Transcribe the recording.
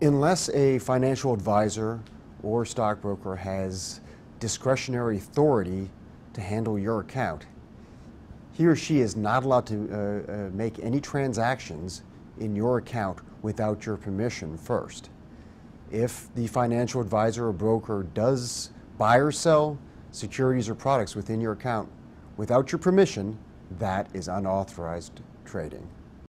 Unless a financial advisor or stockbroker has discretionary authority to handle your account, he or she is not allowed to uh, uh, make any transactions in your account without your permission first. If the financial advisor or broker does buy or sell securities or products within your account without your permission, that is unauthorized trading.